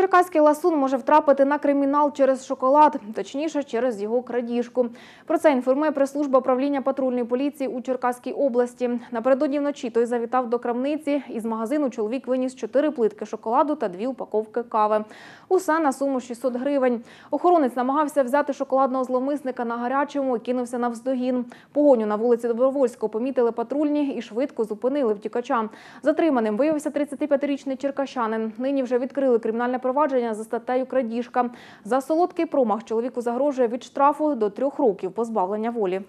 Черкаський ласун може втрапити на кримінал через шоколад, точніше, через його крадіжку. Про це інформує прес-служба управління патрульної поліції у Черкаській області. Напередодні вночі той завітав до крамниці. Із магазину чоловік виніс чотири плитки шоколаду та дві упаковки кави. Усе на суму 600 гривень. Охоронець намагався взяти шоколадного зловмисника на гарячому і кинувся навздогін. Погоню на вулиці Добровольського помітили патрульні і швидко зупинили втікача. Затриманим виявився 35-річний черкащанин. Нині вже відкрили кримінальне провадження за статтею крадіжка. За солодкий промах чоловіку загрожує від штрафу до трьох років позбавлення волі.